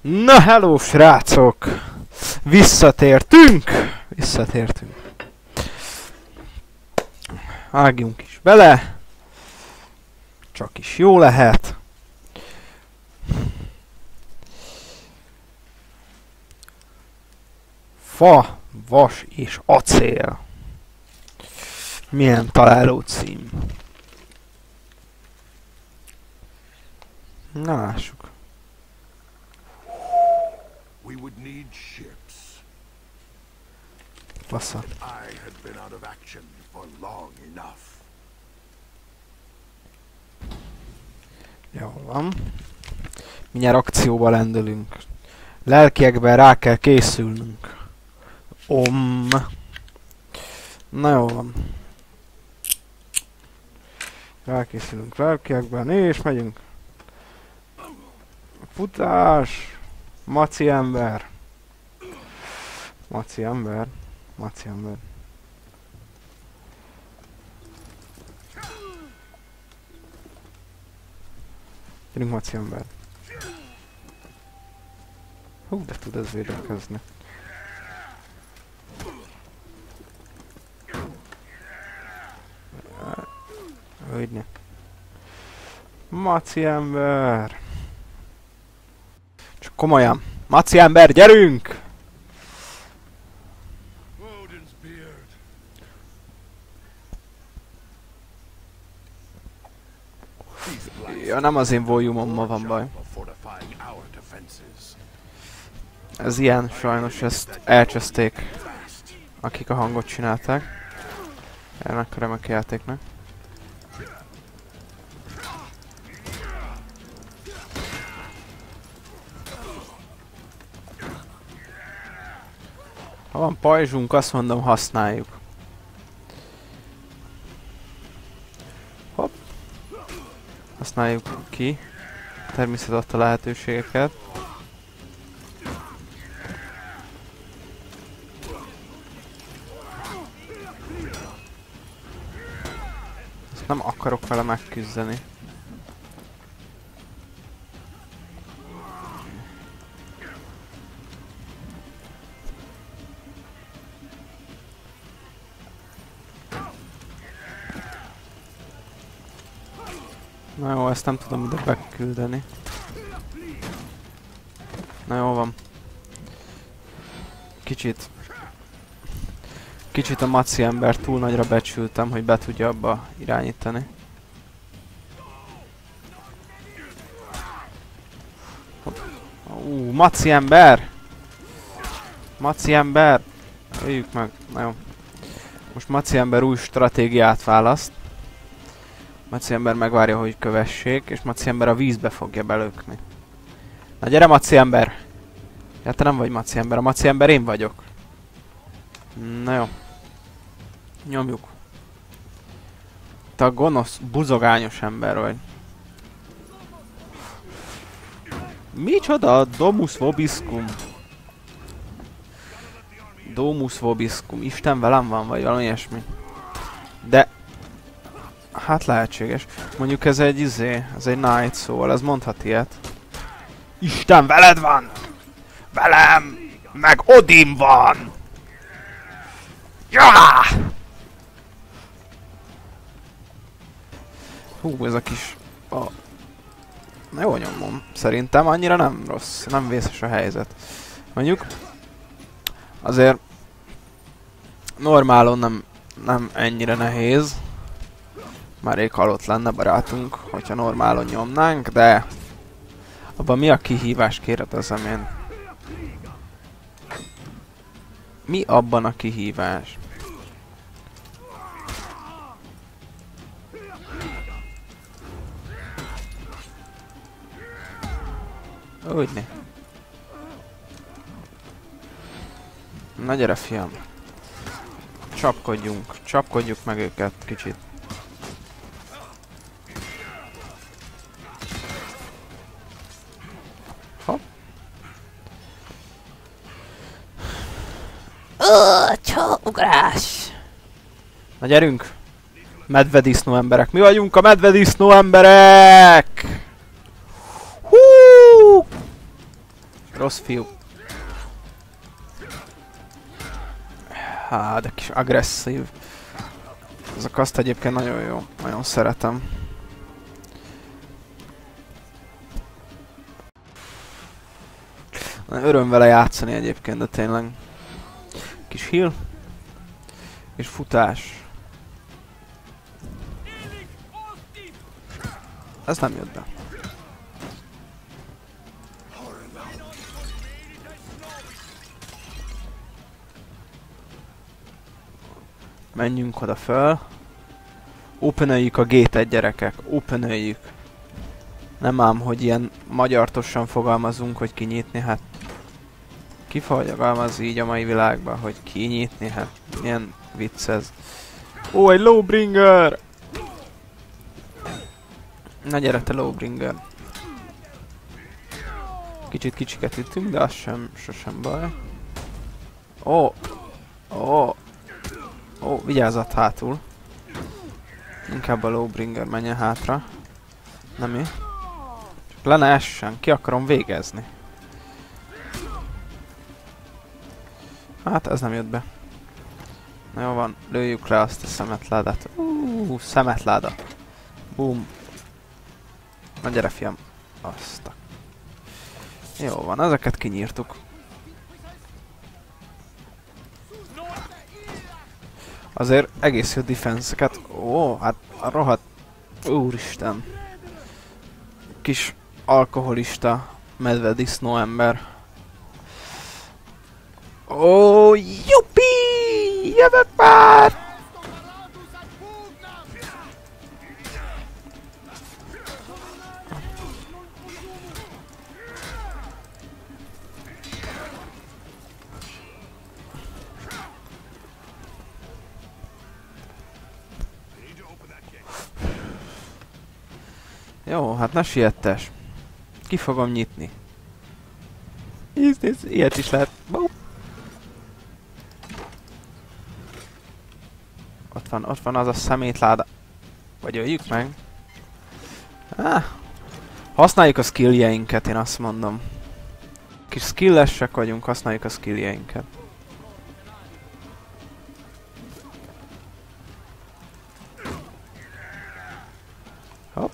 Na hello srácok! Visszatértünk! Visszatértünk. Vágjunk is bele. Csak is jó lehet. Fa, vas és acél. Milyen találó cím. Na lássuk. We would need ships. Bassza. I had been out of action for long enough. Jó van. Mindjárt akcióba lendülünk. Lelkiekben rá kell készülnünk. Om. Na jó van. Rákészülünk lelkiekben, és megyünk. Futás! Maci ember! Maci ember? Maci ember. Gyerünk Maci ember. Hú, de tud ez védekezni. Hogyne. Maci ember! Komolyan. Maci ember, gyerünk! Ja, nem az én volumommal van baj. Ez ilyen, sajnos ezt elcseszték, akik a hangot csinálták. Ennek remek játéknak. Ha van pajzsunk, azt mondom használjuk. Hopp. Használjuk ki. Természet adta lehetőségeket. Ezt nem akarok vele megküzdeni. Na jó, ezt nem tudom ide beküldeni. Na jó van. Kicsit Kicsit a maci ember túl nagyra becsültem, hogy be tudja abba irányítani. Ú, maci ember! Maci ember! Öljük meg, na jó. Most maci ember új stratégiát választ. Maci ember megvárja, hogy kövessék, és maci ember a vízbe fogja belökni. Na gyere maci ember! Ja, te nem vagy maci ember, a maci ember én vagyok. Na jó. Nyomjuk. Te a gonosz, buzogányos ember vagy. Micsoda? Domus vobiscum. Domus vobiscum. Isten velem van, vagy valami ilyesmi. Hát lehetséges. Mondjuk ez egy izé, ez egy knight, szóval ez mondhat ilyet. Isten veled van! Velem! Meg Odin van! Ja! Hú, ez a kis... A... Na jó nyomom. Szerintem annyira nem rossz, nem vészes a helyzet. Mondjuk... Azért... Normálon nem, nem ennyire nehéz. Már rég halott lenne barátunk, hogyha normálon nyomnánk, de... Abban mi a kihívás kérdezem én? Mi abban a kihívás? Úgyne. Na gyere fiam. Csapkodjunk, csapkodjuk meg őket kicsit. Ö, csóugrás! Na gyerünk! Medvedisznó emberek. Mi vagyunk a medvedisznó emberek! Hú! Rossz fiú. Há, de kis agresszív. Ez a kaszt egyébként nagyon jó. Nagyon szeretem. Öröm vele játszani egyébként, de tényleg. Kis heal. És futás. Ez nem jött be. Menjünk oda föl. Openeljük a gate gyerekek. Openeljük. Nem ám, hogy ilyen magyartosan fogalmazunk, hogy kinyitni, hát... Ki fogalmaz így a mai világban, hogy kinyitni, hát milyen vicc ez. Ó, egy lowbringer! Na gyere te lowbringer. Kicsit kicsiket ütünk, de az sem, sosem baj. Ó! Ó! Ó, vigyázzat hátul. Inkább a lowbringer menjen hátra. Nem mi? Csak le ne essen, ki akarom végezni. Hát ez nem jött be. Na jó van, lőjük le azt a szemetládát. Uuuuh, szemetláda. Boom. Na gyere fiam. Azt a... Jó van, ezeket kinyírtuk. Azért egész jó defense-eket. Ó, hát a rohadt... Úristen. Kis alkoholista medvedisznó ember. Ó, jupi! Jövök már! Jó, hát ne siettes. Ki fogom nyitni. Nézd, nézd, ilyet is lehet. Ott van, ott van az a szemétláda. Vagy öljük meg. Ah. Használjuk a skilljeinket, én azt mondom. Kis skillesek vagyunk, használjuk a skilljeinket. Hopp.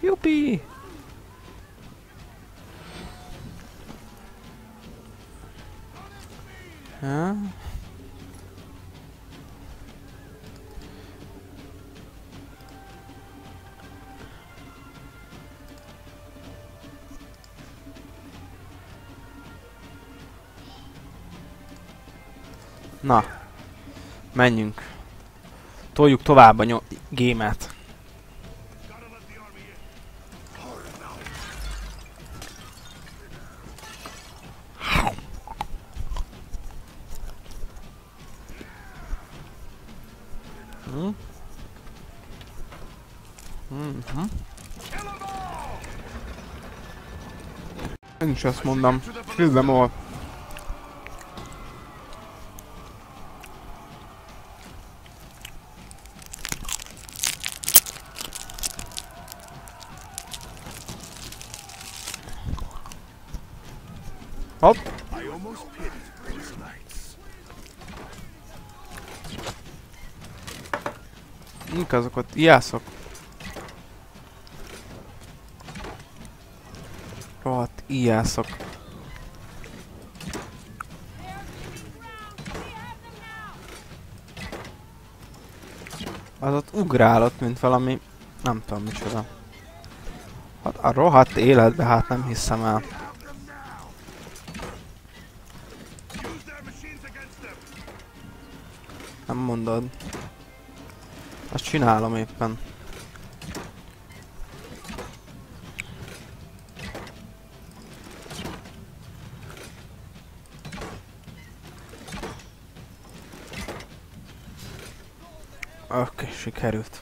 Jupi! Ja. Na, menjünk. Toljuk tovább a gémet. Én is azt mondom. Küzdem ahol. Hopp. I almost pity those knights. Mik azok ott? Ijászok. Rohadt ijászok. Az ott ugrálott, mint valami... Nem tudom micsoda. Hát a rohadt életbe hát nem hiszem el. Nem mondod. Azt csinálom éppen. Sikerült.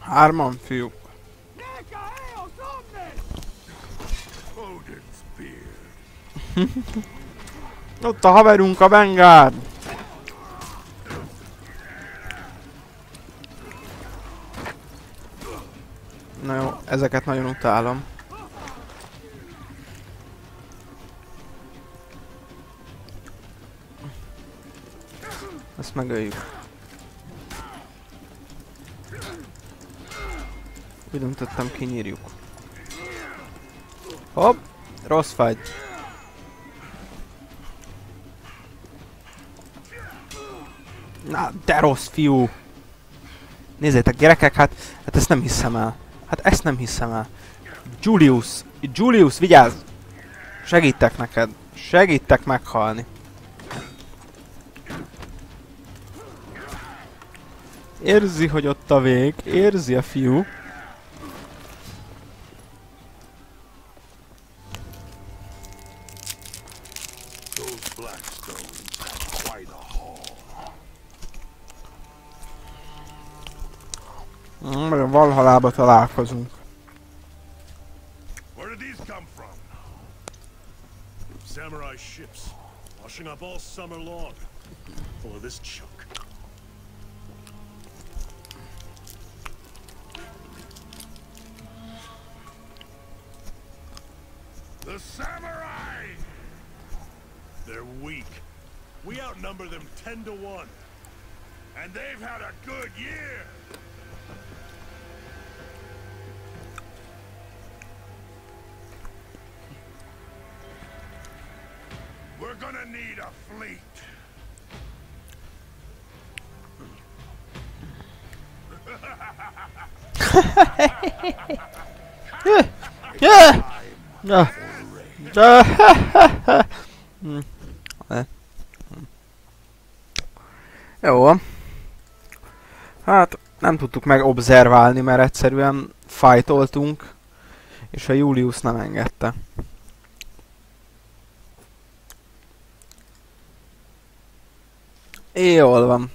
Hárman, beard. Ott a haverunk, a Vanguard. Na jó, ezeket nagyon utálom. Ezt megöljük. Úgy döntöttem, kinyírjuk. Hopp! Rossz fagy. Na, de rossz fiú! Nézzétek, gyerekek, hát, hát ezt nem hiszem el. Hát ezt nem hiszem el. Julius! Julius, vigyázz! Segítek neked. Segítek meghalni. Érzi, hogy ott a vég. Érzi a fiú. Mm, Meg a Valhalába találkozunk. Samurai ships, washing up all summer long, full of this junk. The samurai! They're weak. We outnumber them ten to one. And they've had a good year! We're gonna need a fleet. Yeah! Ja. Ja. Hm. Jó. Hát nem tudtuk meg observálni, mert egyszerűen fajtoltunk, és a Julius nem engedte. Jól van.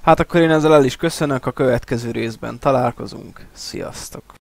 Hát akkor én ezzel el is köszönök, a következő részben találkozunk. Sziasztok!